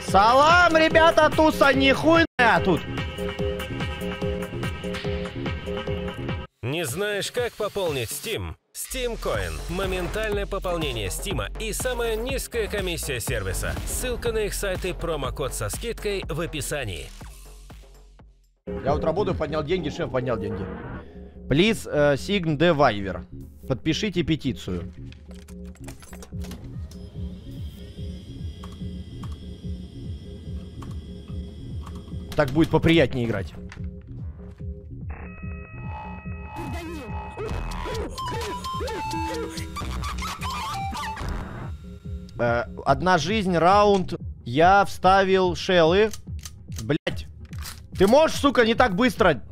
Салам, ребята, туса, нихуйня тут. Не знаешь, как пополнить Steam? Steam Coin – моментальное пополнение Steam и самая низкая комиссия сервиса. Ссылка на их сайт и промокод со скидкой в описании. Я вот работаю, поднял деньги, шеф поднял деньги. Please, uh, sign the waiver. Подпишите петицию. Так будет поприятнее играть. Э, одна жизнь, раунд. Я вставил шеллы. Блять. Ты можешь, сука, не так быстро.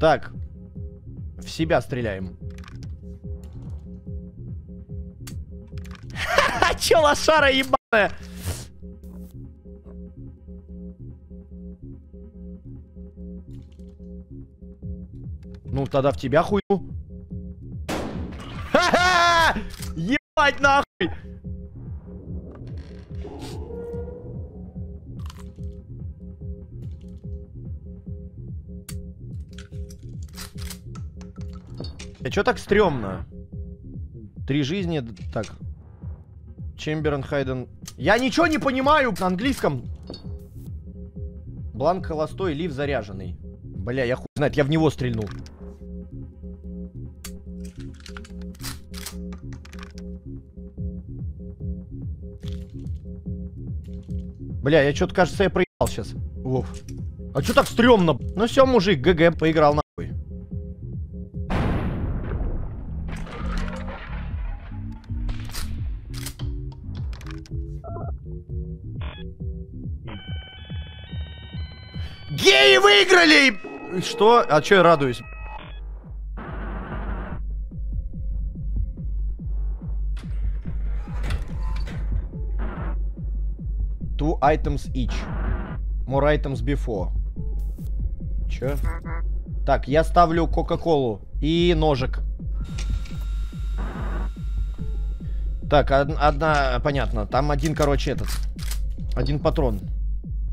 Так. В себя стреляем. Че лошара ебаная? Ну, тогда в тебя хуйну. Ха-ха! Ебать нахуй! А чё так стрёмно? Три жизни, так. Чемберон Хайден. Я ничего не понимаю на английском. Бланк холостой, лив заряженный. Бля, я хуй знает, я в него стрельнул. Бля, я что-то, кажется, я проебал сейчас. Вов. А что так стрёмно? Ну все, мужик, ГГ, поиграл нахуй. Геи выиграли! Что? А чё я радуюсь? Two items each. More items before. Чё? Так, я ставлю Кока-Колу и ножик. Так, од одна, понятно. Там один, короче, этот. Один патрон.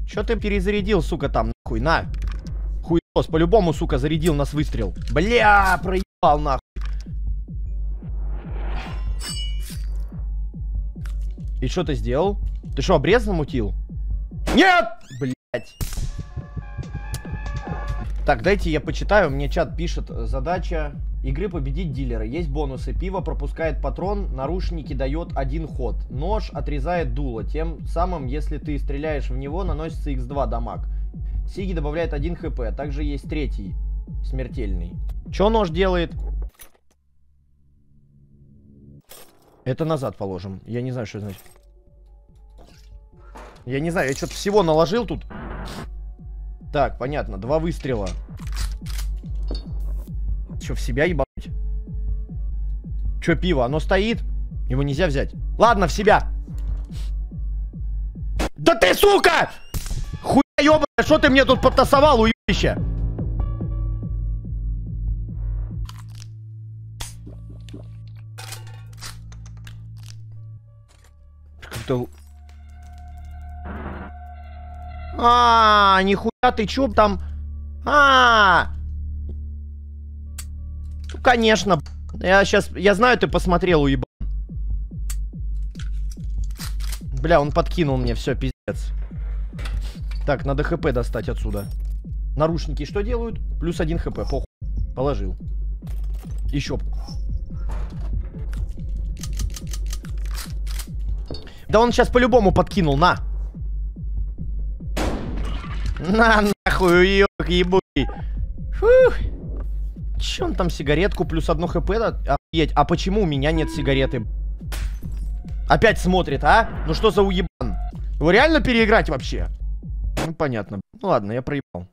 Чё ты перезарядил, сука, там, нахуй, на. Хуйос, по-любому, сука, зарядил нас выстрел. Бля, проебал, нахуй. И что ты сделал? Ты что, обрез замутил? Нет! Блять. Так, дайте я почитаю. Мне чат пишет. Задача игры победить дилера. Есть бонусы. Пиво пропускает патрон, нарушники дает один ход. Нож отрезает дуло. Тем самым, если ты стреляешь в него, наносится x2 дамаг. Сиги добавляет 1 хп. Также есть третий, смертельный. Что нож делает? Это назад положим. Я не знаю, что это значит. Я не знаю, я что-то всего наложил тут. Так, понятно. Два выстрела. Что, в себя ебать? Че пиво? Оно стоит? Его нельзя взять. Ладно, в себя. Да ты, сука! Ебаная, что ты мне тут подтасовал, уебище? Как-то... А, нихуя ты чё там? А, ну, конечно. Я сейчас, я знаю, ты посмотрел, уебан. Бля, он подкинул мне, все, пиздец. Так, надо хп достать отсюда. Нарушники что делают? Плюс один хп, похуй. Положил. Еще. Да он сейчас по-любому подкинул, на. На нахуй, уёбок ебучий. Фух. Че он там сигаретку плюс одно хп? Охуеть. А почему у меня нет сигареты? Опять смотрит, а? Ну что за уебан? Его реально переиграть вообще? Ну понятно. Ну ладно, я проебал.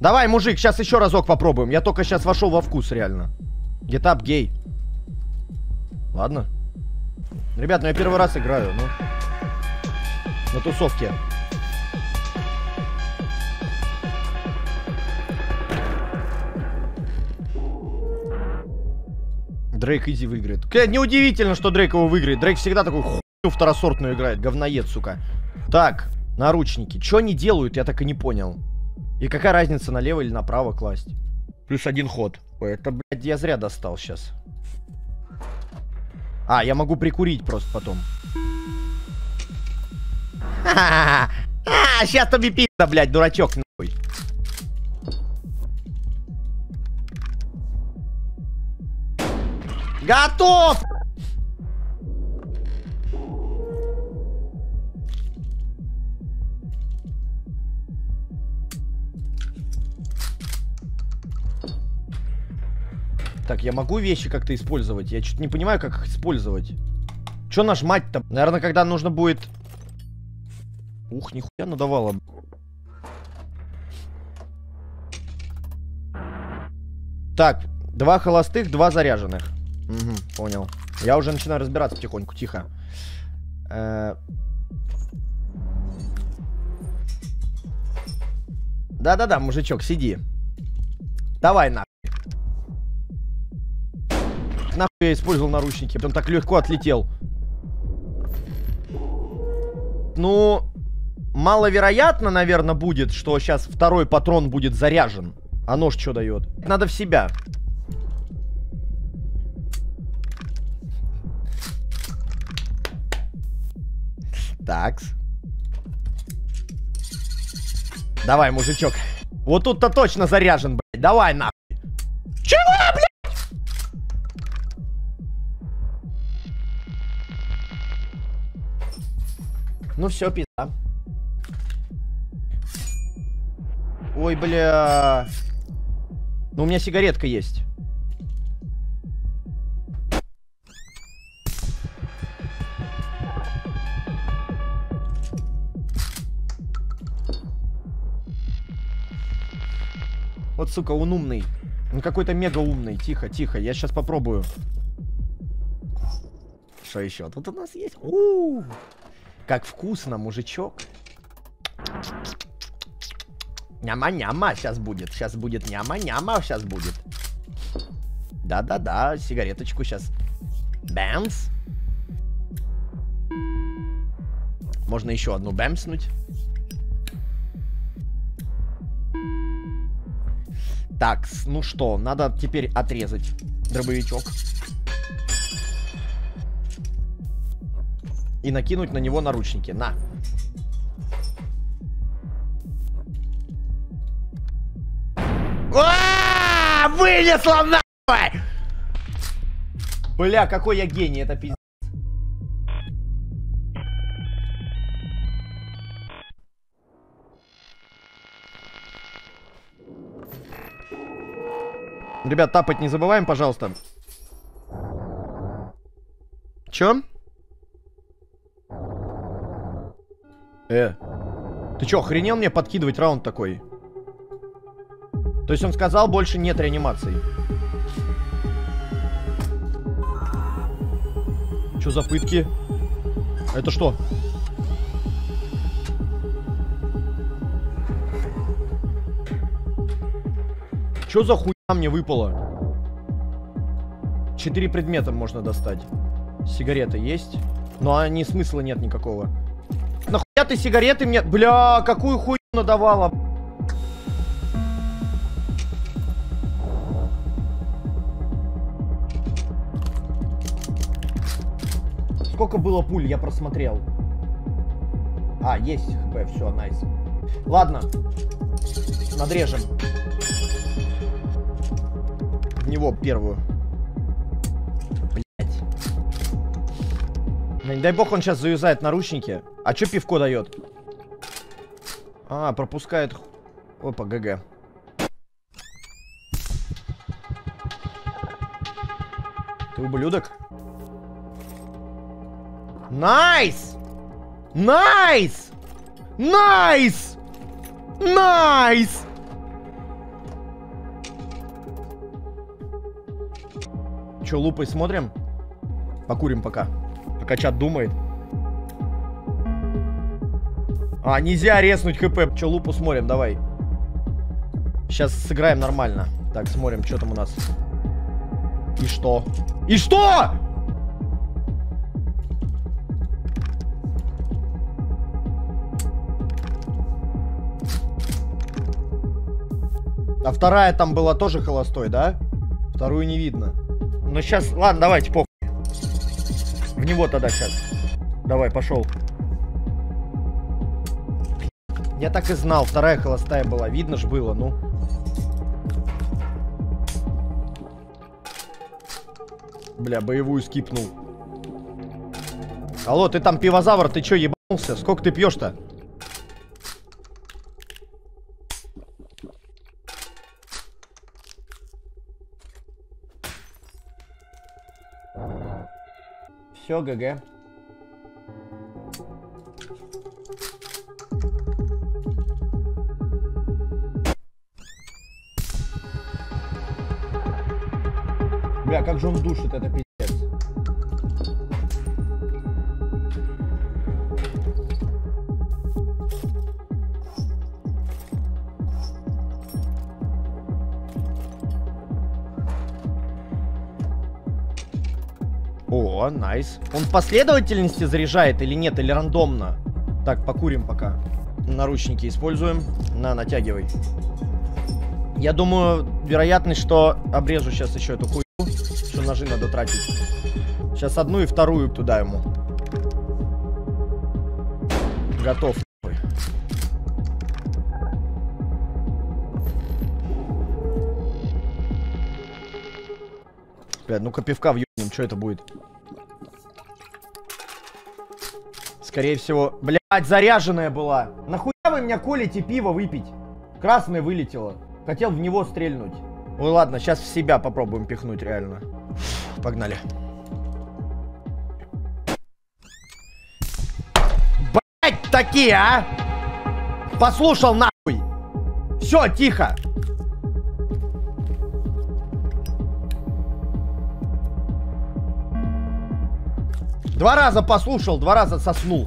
Давай, мужик, сейчас еще разок попробуем. Я только сейчас вошел во вкус, реально. Get гей. Ладно. Ребят, ну я первый раз играю, ну на тусовке. Дрейк изи выиграет. Неудивительно, что Дрейк его выиграет. Дрейк всегда хуйню второсортную играет. Говноед, сука. Так, наручники. Что они делают, я так и не понял. И какая разница, налево или направо класть? Плюс один ход. Ой, это, блядь, я зря достал сейчас. А, я могу прикурить просто потом. А, сейчас тебе пизда, блядь, дурачок, нахуй. Готов! Так, я могу вещи как-то использовать? Я что-то не понимаю, как их использовать. Че нажмать-то? Наверное, когда нужно будет... Ух, нихуя надавала. Так, два холостых, два заряженных. Угу, понял. Я уже начинаю разбираться потихоньку, тихо. Э, Да-да-да, мужичок, сиди. Давай нахуй. Нахуй я использовал наручники, он так легко отлетел. Ну, маловероятно, наверное, будет, что сейчас второй патрон будет заряжен. А нож что дает? Надо в себя. Такс. Давай, мужичок. Вот тут-то точно заряжен, блядь. Давай, нахуй. Чего, блядь? Ну все, пизда. Ой, бля. Ну, у меня сигаретка есть. Вот, сука, он умный. Он какой-то мега умный. Тихо, тихо. Я сейчас попробую. Что еще? Тут у нас есть. У -у -у. Как вкусно, мужичок. Няма-няма сейчас будет. Сейчас будет няма-няма сейчас будет. Да-да-да, сигареточку сейчас. Бэмс. Можно еще одну бэмснуть. Так, ну что, надо теперь отрезать дробовичок. И накинуть на него наручники. На. А, Вынесла нахуй! Бля, какой я гений, это пиздец. Ребят, тапать не забываем, пожалуйста. Чё? Э. Ты чё, охренел мне подкидывать раунд такой? То есть он сказал, больше нет реанимации. Чё за пытки? Это что? Чё за хуйня мне выпало? Четыре предмета можно достать. Сигареты есть? Но они смысла нет никакого. Нахуя ты сигареты мне... Бля, какую хуйню надавала? Сколько было пуль, я просмотрел. А, есть хп, все, найс. Ладно. Надрежем. В него первую. Не дай бог он сейчас заюзает наручники. А чё пивко дает? А, пропускает. Опа, ГГ. Ты ублюдок? Nice! Nice! Nice! Nice! Че, лупой смотрим? Покурим пока. Пока чат думает. А, нельзя резнуть HP. Че, лупу смотрим, давай. Сейчас сыграем нормально. Так, смотрим, что там у нас. И что? И что? А вторая там была тоже холостой, да? Вторую не видно. Ну сейчас, ладно, давайте, похуй. Него тогда сейчас. Давай, пошел. Я так и знал, вторая холостая была. Видно ж было, ну. Бля, боевую скипнул. Алло, ты там пивозавр, ты чё, ебанулся? Сколько ты пьешь-то? Все, ГГ. Бля, как же он душит, это пиздец. Nice. Он в последовательности заряжает или нет, или рандомно? Так, покурим пока. Наручники используем. На, натягивай. Я думаю, вероятность, что обрежу сейчас еще эту хуйню, что ножи надо тратить. Сейчас одну и вторую туда ему. Готов. Блядь, ну-ка пивка что это будет? Скорее всего... Блядь, заряженная была. Нахуя вы меня колите пиво выпить? Красное вылетело. Хотел в него стрельнуть. Ой, ладно, сейчас в себя попробуем пихнуть, реально. Погнали. Блять, такие, а! Послушал нахуй! Все, тихо! Два раза послушал, два раза соснул.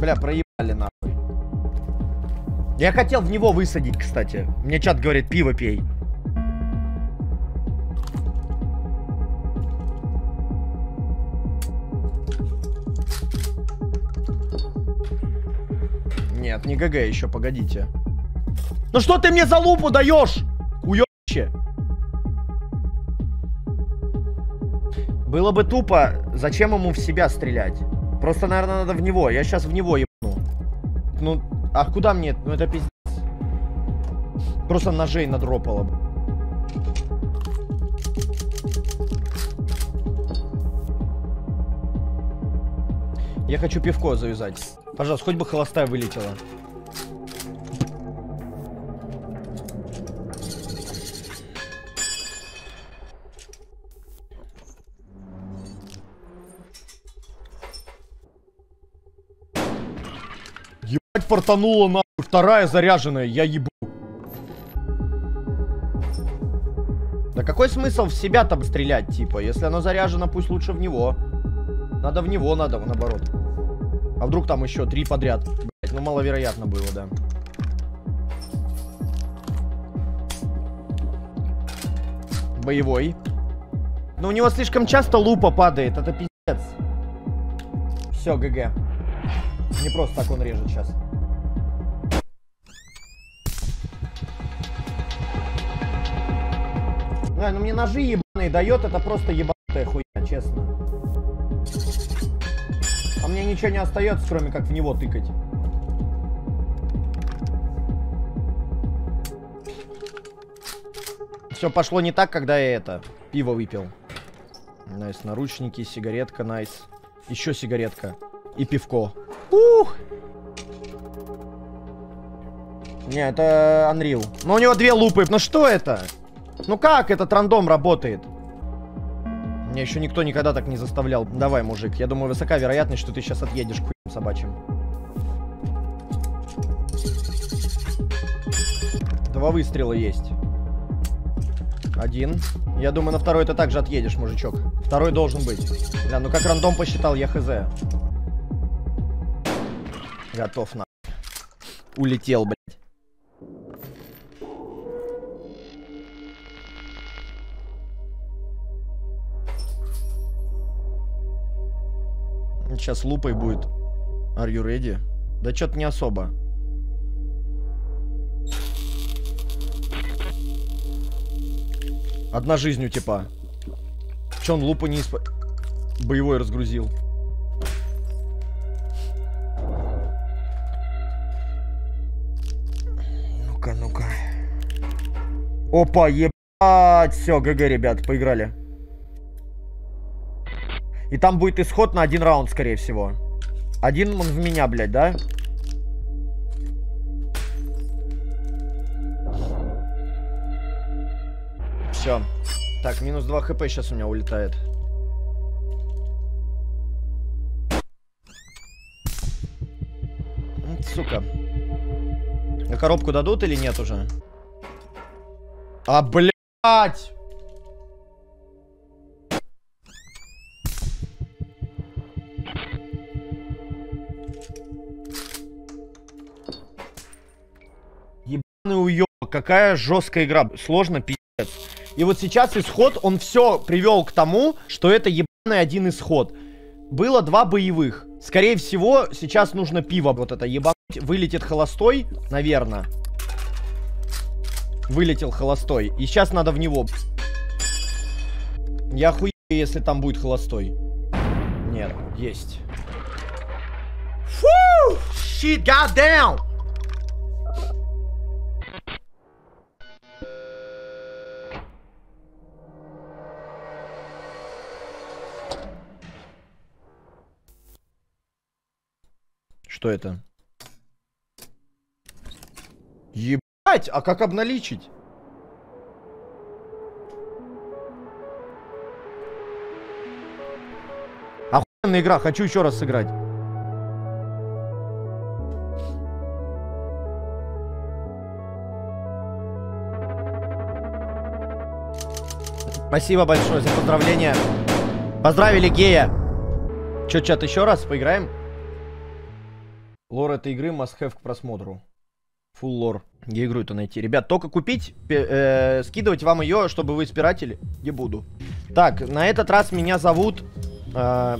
Бля, проебали нахуй. Я хотел в него высадить, кстати. Мне чат говорит, пиво пей. Нет, не ГГ еще, погодите. Ну что ты мне за лупу даешь? Уёбище. Было бы тупо, зачем ему в себя стрелять? Просто, наверное, надо в него. Я сейчас в него ебну. Ну, а куда мне? Ну это пиздец. Просто ножей надропало. бы. Я хочу пивко завязать. Пожалуйста, хоть бы холостая вылетела. Ебать фартануло нахуй. Вторая заряженная, я ебу. Да какой смысл в себя там стрелять, типа? Если оно заряжено, пусть лучше в него. Надо в него, надо наоборот. А вдруг там еще три подряд? Блять, ну маловероятно было, да. Боевой. Но у него слишком часто лупа падает, это пиздец. Все, ГГ. Не просто так он режет сейчас. Да, ну мне ножи ебаные дает, это просто ебанутая хуйня, честно. А мне ничего не остается, кроме как в него тыкать. Все пошло не так, когда я это, пиво выпил. Nice, наручники, сигаретка, nice. Еще сигаретка. И пивко. Ух! Не, это Unreal. Но у него две лупы. Ну что это? Ну как этот рандом работает? Меня еще никто никогда так не заставлял. Давай, мужик. Я думаю, высока вероятность, что ты сейчас отъедешь к хуям собачьим. Два выстрела есть. Один. Я думаю, на второй ты также отъедешь, мужичок. Второй должен быть. Бля, ну как рандом посчитал, я хз. Готов на. улетел, блядь. Сейчас лупой будет. Are you ready? Да что-то не особо. Одна жизнь у типа. Че он лупу не исп... Боевой разгрузил. Ну-ка, ну-ка. Опа, ебать. Все, ГГ, ребят, поиграли. И там будет исход на один раунд, скорее всего. Один он в меня, блядь, да? Все. Так, минус 2 хп сейчас у меня улетает. Сука. А коробку дадут или нет уже? А, блядь! Какая жесткая игра. Сложно, пиздец. И вот сейчас исход, он все привел к тому, что это ебаный один исход. Было два боевых. Скорее всего, сейчас нужно пиво вот это ебануть. Вылетит холостой, наверное. Вылетел холостой. И сейчас надо в него. Я хуею, если там будет холостой. Нет, есть. Фу! Shit, goddamn! Что это? Ебать, а как обналичить? Охуенная игра, хочу еще раз сыграть. Спасибо большое за поздравления. Поздравили гея. Че, чат, еще раз поиграем? Лор этой игры must have к просмотру. Full лор. Где игру это найти? Ребят, только купить, э, скидывать вам ее, чтобы вы спиратели, не буду. Так, на этот раз меня зовут э,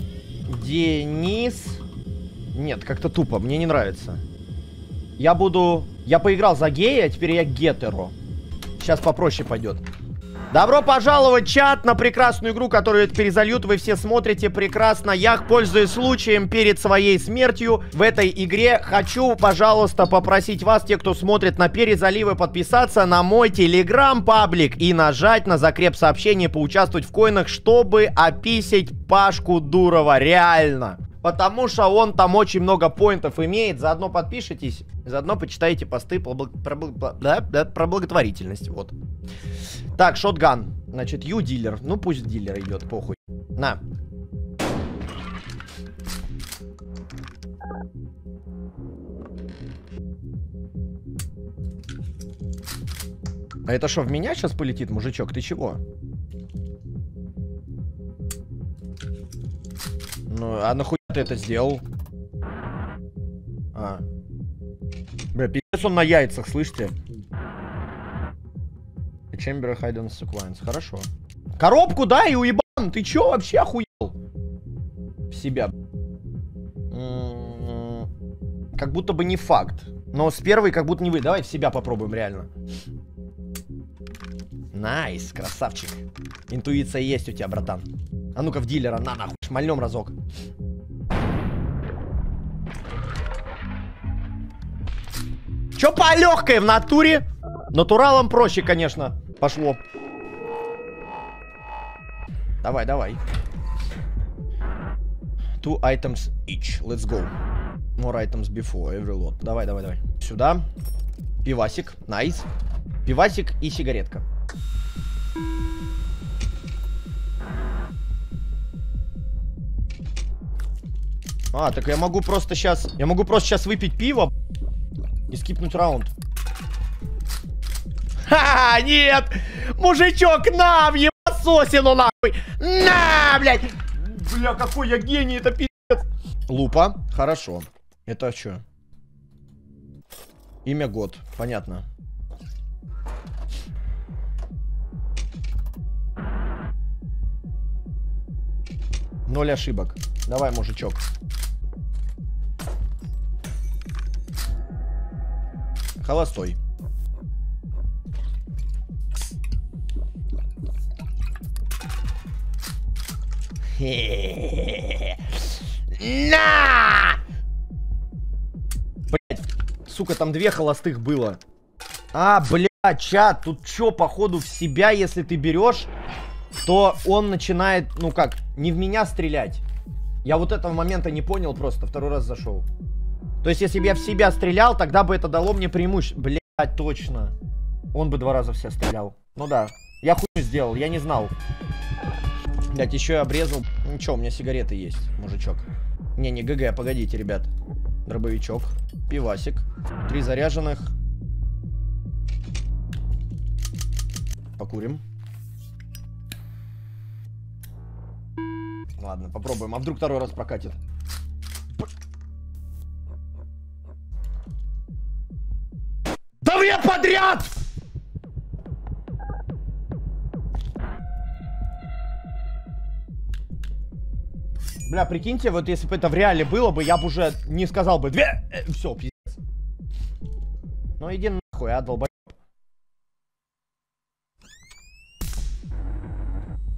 Денис. Нет, как-то тупо, мне не нравится. Я буду... Я поиграл за гея, а теперь я гетеро. Сейчас попроще пойдет. Добро пожаловать, чат, на прекрасную игру, которую перезальют. Вы все смотрите прекрасно. Я, пользуясь случаем перед своей смертью в этой игре, хочу, пожалуйста, попросить вас, те, кто смотрит на перезаливы, подписаться на мой телеграм-паблик и нажать на закреп сообщения, поучаствовать в коинах, чтобы описать Пашку Дурова. Реально. Потому что он там очень много поинтов имеет. Заодно подпишитесь, заодно почитайте посты про, про, про, да, да, про благотворительность. Вот. Так, шотган. Значит, ю дилер. Ну пусть дилер идет, похуй. На. А это что, в меня сейчас полетит, мужичок? Ты чего? Ну, а нахуя ты это сделал? А. Бля, пиздец он на яйцах, слышите? Chamber Hidden Sequence. Хорошо. Коробку дай, уебан. Ты чё вообще охуел? В себя. М-м-м. Как будто бы не факт. Но с первой как будто не вы. Давай в себя попробуем, реально. Nice, красавчик. Интуиция есть у тебя, братан. А ну-ка в дилера, на нахуй, шмальнем разок. Чё по легкой в натуре? Натуралом проще, конечно. Пошло. Давай, давай. Two items each. Let's go. More items before every load. Давай, давай, давай. Сюда. Пивасик. Nice. Nice. Пивасик и сигаретка. А, так я могу просто сейчас... Я могу просто сейчас выпить пиво и скипнуть раунд. Ха, нет! Мужичок, на, въебасосину нахуй! На, блядь! Бля, какой я гений, это пиздец! Лупа, хорошо. Это что? Имя год. Понятно. Ноль ошибок. Давай, мужичок. Холостой. На! Блять, сука, там две холостых было. А, блядь, чат, тут чё, походу, в себя, если ты берешь, то он начинает, ну как, не в меня стрелять. Я вот этого момента не понял просто, второй раз зашел. То есть, если бы я в себя стрелял, тогда бы это дало мне преимущество. Блядь, точно. Он бы два раза в себя стрелял. Ну да. Я хуйню сделал, я не знал. Блять, еще я обрезал. Ничего, у меня сигареты есть, мужичок. Не, не ГГ, погодите, ребят. Дробовичок, пивасик, три заряженных. Покурим. Ладно, попробуем. А вдруг второй раз прокатит? Мне подряд! Бля, прикиньте, вот если бы это в реале было бы, я бы уже не сказал бы две... Э, все, пиздец. Ну иди нахуй, а, долбоеб.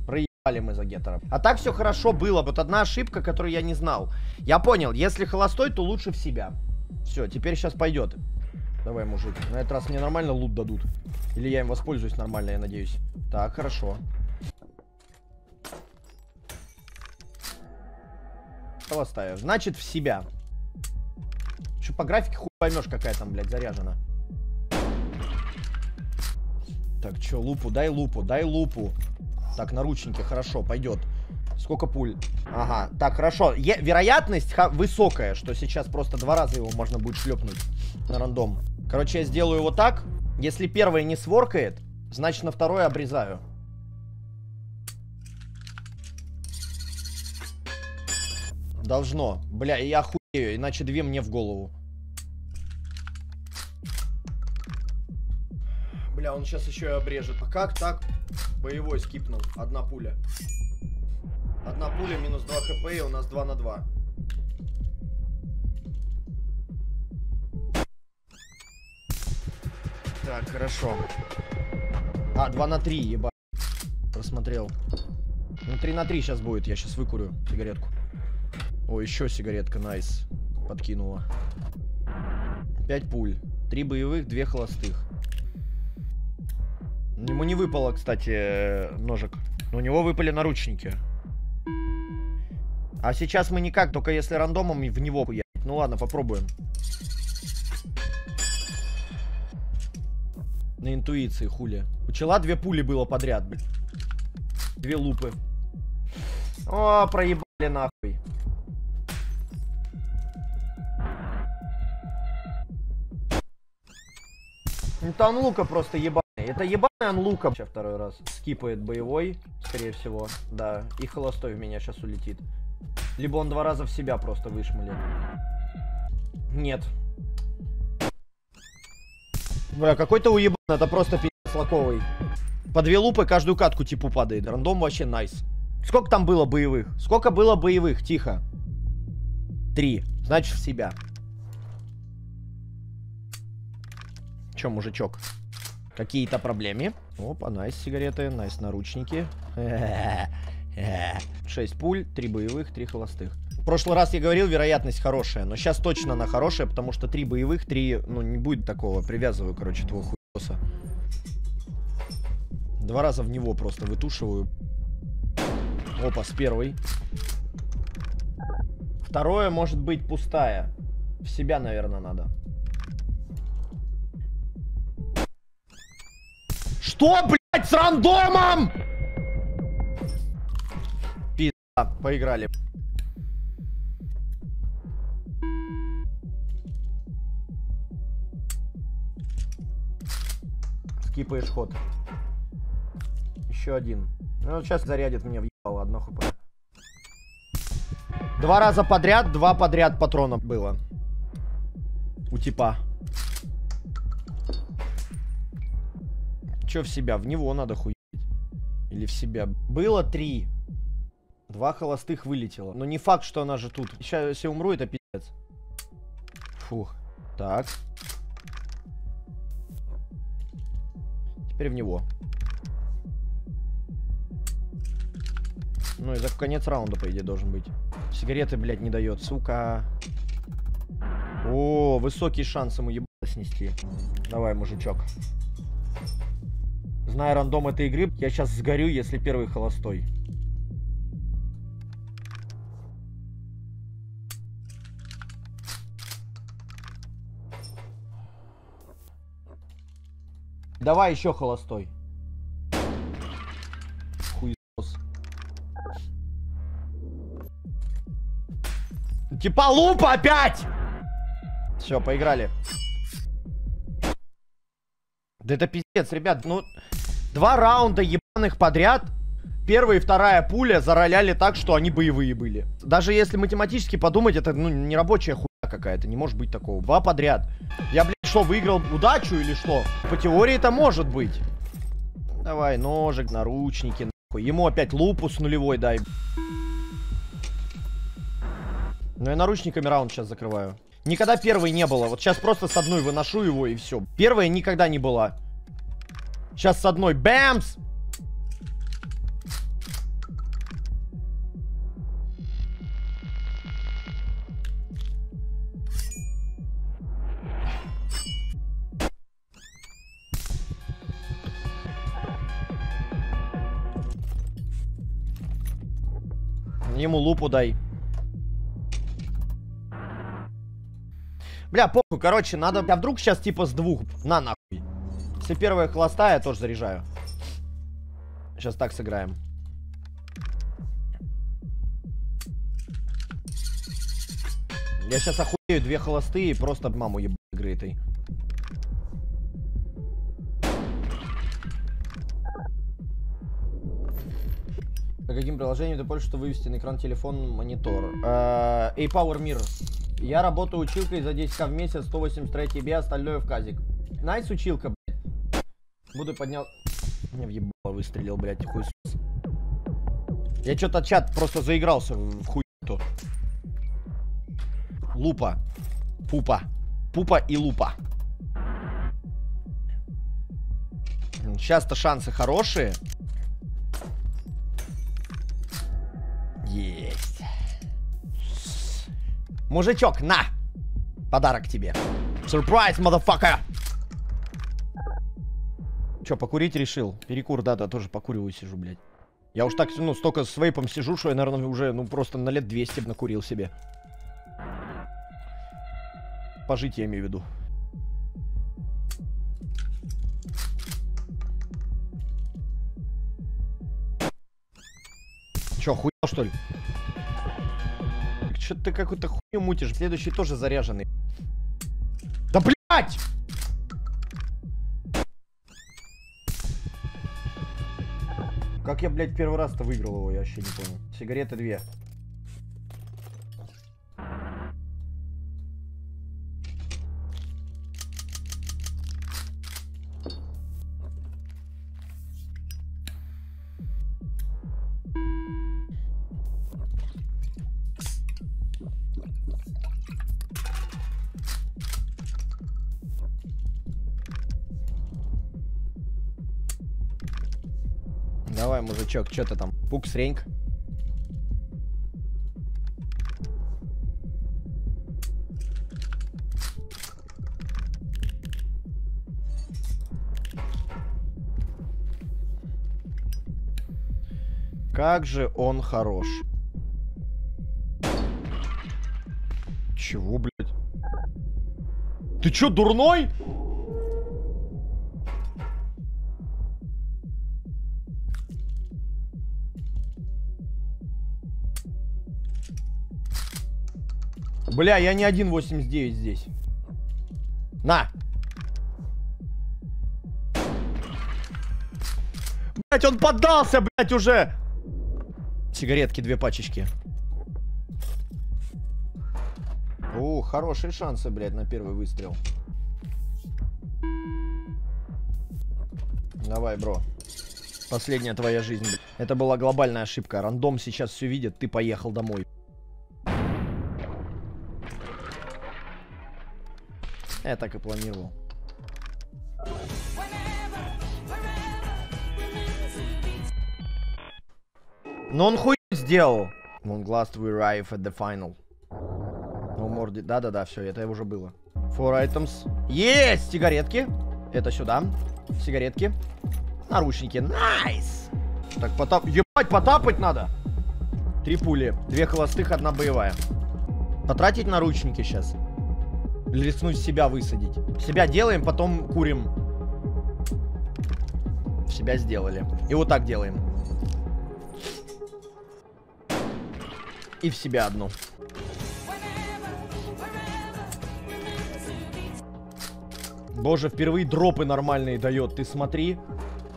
Проебали мы за гетером. А так все хорошо было. Вот одна ошибка, которую я не знал. Я понял, если холостой, то лучше в себя. Все, теперь сейчас пойдет. Давай, мужик. На этот раз мне нормально лут дадут. Или я им воспользуюсь нормально, я надеюсь. Так, хорошо. Холостая. Значит, в себя. Что по графике хуй поймешь, какая там, блядь, заряжена. Так, что, лупу, дай лупу, дай лупу. Так, наручники, хорошо, пойдет. Сколько пуль? Ага, так, хорошо. Е вероятность высокая, что сейчас просто два раза его можно будет шлепнуть на рандом. Короче, я сделаю вот так. Если первое не своркает, значит на второе обрезаю. Должно. Бля, я хуею, иначе две мне в голову. Бля, он сейчас еще и обрежет. А как так? Боевой скипнул. Одна пуля. Одна пуля, минус 2 хп, и у нас 2 на 2. Так, хорошо. А, 2 на 3, ебать. Просмотрел. Ну, 3 на 3 сейчас будет. Я сейчас выкурю сигаретку. О, еще сигаретка, найс. Подкинула. Пять пуль. Три боевых, две холостых. Ему не выпало, кстати, ножик. Но у него выпали наручники. А сейчас мы никак, только если рандомом в него хуярить. Ну ладно, попробуем. На интуиции, хули. У чела две пули было подряд, блядь. Две лупы. О, проебали нахуй. Это анлука просто ебаный. Это ебаный анлука. Сейчас второй раз. Скипает боевой, скорее всего. Да. И холостой в меня сейчас улетит. Либо он два раза в себя просто вышмалит. Нет. Бля, какой-то уебан. Это просто пи***ц лаковый. По две лупы каждую катку типу падает. Рандом вообще найс. Сколько там было боевых? Сколько было боевых? Тихо. Три. Значит в себя. Че, мужичок? Какие-то проблемы? Опа, найс сигареты, найс наручники. Шесть пуль, три боевых, три холостых. В прошлый раз я говорил, вероятность хорошая, но сейчас точно она хорошая, потому что три боевых, три, ну, не будет такого. Привязываю, короче, твоего хуйоса. Два раза в него просто вытушиваю. Опа, с первой. Второе может быть пустая. В себя, наверное, надо. Что, блядь, с рандомом? Пизда, поиграли. Скипаешь ход. Еще один. Ну, сейчас зарядит меня в одно хп. Два раза подряд, два подряд патрона было. У типа. Че в себя? В него надо хуеть. Или в себя? Было три. Два холостых вылетело. Но не факт, что она же тут. Сейчас, если умру, это пиздец. Фух. Так. Теперь в него. Ну, это конец раунда, по идее, должен быть. Сигареты, блядь, не дает, сука. О, высокий шанс ему ебало снести. Давай, мужичок. Зная рандом этой игры, я сейчас сгорю, если первый холостой. Давай еще холостой. Хуесос. Типа лупа опять! Все, поиграли. Да это пиздец, ребят. Ну, два раунда ебаных подряд. Первая и вторая пуля зароляли так, что они боевые были. Даже если математически подумать, это ну, не рабочая хуйня какая-то. Не может быть такого. Два подряд. Я, блядь, что, выиграл удачу или что? По теории это может быть. Давай, ножик, наручники, нахуй. Ему опять лупу с нулевой дай. Ну я наручниками раунд сейчас закрываю. Никогда первой не было. Вот сейчас просто с одной выношу его и все. Первая никогда не была. Сейчас с одной. Бэмс! Ему лупу дай. Бля, похуй, короче, надо... А вдруг сейчас типа с двух? На нахуй. Если первая холостая, я тоже заряжаю. Сейчас так сыграем. Я сейчас охуею две холостые и просто маму ебать игры этой. Каким приложениям ты пользуешься, вывести на экран телефон монитор? Э, ApowerMirror. Я работаю училкой за 10к в месяц, 183 тебе, остальное в казик. Nice училка, блядь. Буду поднял... Мне в ебало выстрелил, блядь, хуй. Я что-то чат просто заигрался в хуй-то. Лупа. Пупа. Пупа и лупа. Сейчас-то шансы хорошие. Есть. Мужичок, на! Подарок тебе. Сюрприз, motherfucker! Че, покурить решил? Перекур, да-да, тоже покуриваю сижу, блядь. Я уж так, ну, столько с вейпом сижу, что я, наверное, уже, ну, просто на лет 200 накурил себе. Пожить я имею в виду. Че, хуел, что ли? Что ты какую-то хуйню мутишь? Следующий тоже заряженный. Да блять! Как я, блядь, первый раз-то выиграл его, я вообще не понял. Сигареты две. Мужичок, что ты там? Пукс реньк. Как же он хорош. Чего, блядь? Ты чё, дурной? Бля, я не 1.89 здесь. На! Блять, он поддался, блять, уже! Сигаретки, две пачечки. О, хорошие шансы, блядь, на первый выстрел. Давай, бро. Последняя твоя жизнь. блядь. Это была глобальная ошибка. Рандом сейчас все видит, ты поехал домой. Я так и планировал. Но он хуй сделал. At long last we arrive at the final. No Да-да-да, все, это уже было. Four items. Есть! Сигаретки. Это сюда. Сигаретки. Наручники. Nice! Так, потап... Ебать, потапать надо! Три пули. Две холостых, одна боевая. Потратить наручники сейчас. Рискнуть себя высадить. Себя делаем, потом курим. Себя сделали. И вот так делаем. И в себя одну. Боже, впервые дропы нормальные дает. Ты смотри.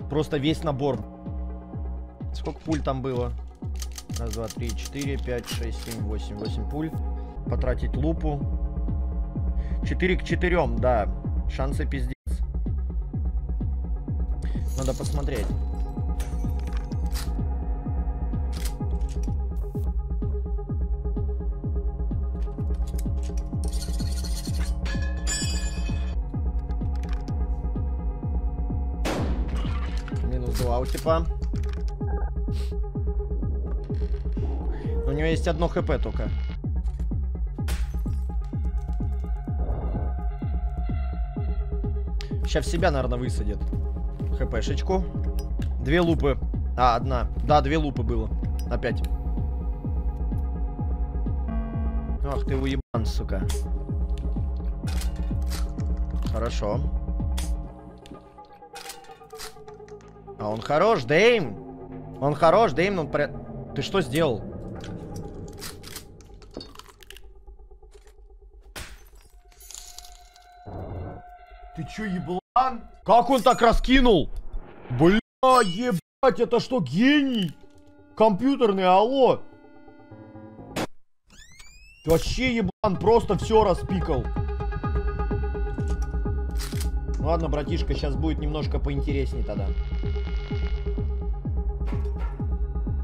Просто весь набор. Сколько пуль там было? Раз, два, три, четыре, пять, шесть, семь, восемь. Восемь пуль. Потратить лупу. Четыре к четырем, да. Шансы пиздец. Надо посмотреть. Минус два у типа. У него есть одно хп только. Сейчас себя, наверное, высадит. ХПшечку. Две лупы. А, одна. Да, две лупы было. Опять. Ах ты уебан, сука. Хорошо. А он хорош, Дэйм. Он хорош, Дэйм, он поряд... Ты что сделал? Чё, еблан? Как он так раскинул? Бля, ебать, это что, гений? Компьютерный, алло. Вообще, еблан, просто все распикал. Ладно, братишка, сейчас будет немножко поинтересней тогда.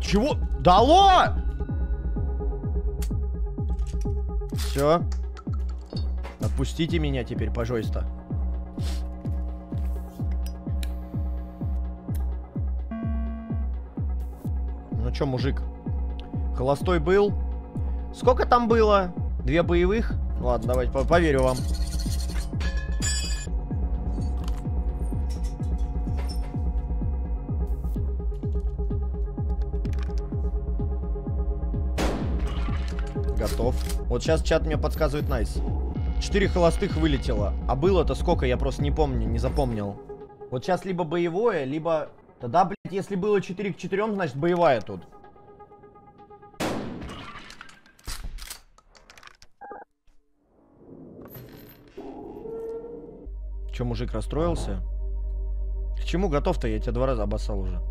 Чего? Да алло! Все. Отпустите меня теперь, пожалуйста. Чё, мужик? Холостой был? Сколько там было? Две боевых? Ладно, давайте по- поверю вам. Готов. Вот сейчас чат мне подсказывает найс. Четыре холостых вылетело. А было-то сколько, я просто не помню, не запомнил. Вот сейчас либо боевое, либо... Тогда, блядь, если было 4 к 4, значит боевая тут. Че, мужик расстроился? К чему готов-то? Я тебя два раза обоссал уже.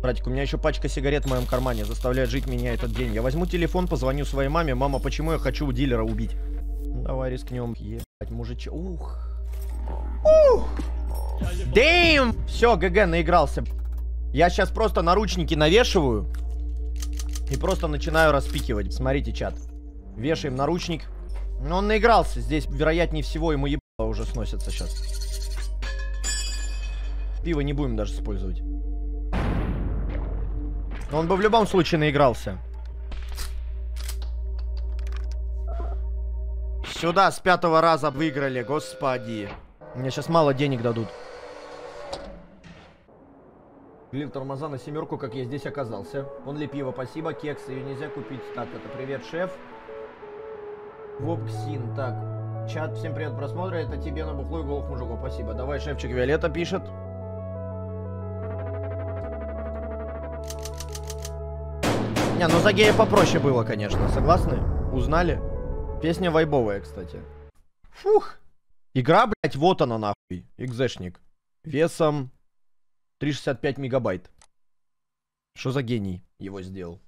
Братик, у меня еще пачка сигарет в моем кармане. Заставляет жить меня этот день. Я возьму телефон, позвоню своей маме. Мама, почему я хочу дилера убить? Давай рискнем. Ебать, мужиче. Ух. Ух. Дэйм! Все, ГГ, наигрался. Я сейчас просто наручники навешиваю. И просто начинаю распикивать. Смотрите, чат. Вешаем наручник. Но он наигрался. Здесь, вероятнее всего, ему ебало уже сносится сейчас. Пиво не будем даже использовать. Но он бы в любом случае наигрался. Сюда с пятого раза выиграли, господи. Мне сейчас мало денег дадут. Глин тормоза на семерку, как я здесь оказался. Он ли пиво, спасибо, кекс, ее нельзя купить. Так, это привет, шеф. Вопксин, так. Чат, всем привет просмотра, это тебе на бухло и голых мужиков, спасибо. Давай, шефчик Виолетта пишет. Не, ну за гея попроще было, конечно, согласны? Узнали? Песня вайбовая, кстати. Фух. Игра, блядь, вот она нахуй. Экзешник. Весом 365 мегабайт. Что за гений его сделал?